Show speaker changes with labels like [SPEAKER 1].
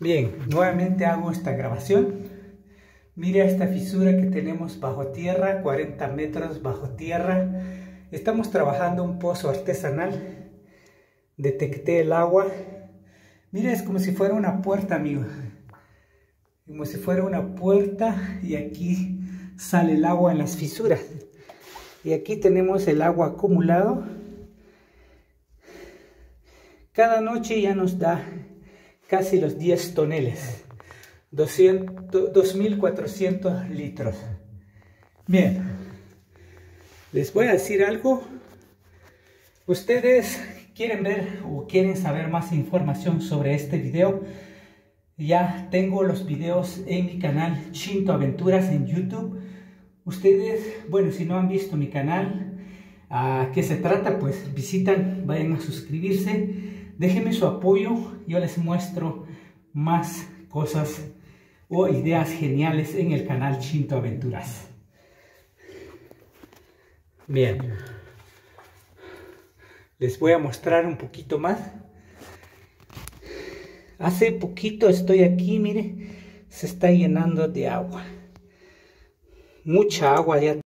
[SPEAKER 1] Bien, nuevamente hago esta grabación. Mira esta fisura que tenemos bajo tierra, 40 metros bajo tierra. Estamos trabajando un pozo artesanal. Detecté el agua. Mira, es como si fuera una puerta, amigo. Como si fuera una puerta y aquí sale el agua en las fisuras. Y aquí tenemos el agua acumulado. Cada noche ya nos da casi los 10 toneles, 2.400 litros. Bien, les voy a decir algo. Ustedes quieren ver o quieren saber más información sobre este video, ya tengo los videos en mi canal Chinto Aventuras en YouTube. Ustedes, bueno, si no han visto mi canal, ¿a qué se trata? Pues visitan, vayan a suscribirse Déjenme su apoyo, yo les muestro más cosas o ideas geniales en el canal Chinto Aventuras. Bien, les voy a mostrar un poquito más. Hace poquito estoy aquí, mire, se está llenando de agua. Mucha agua ya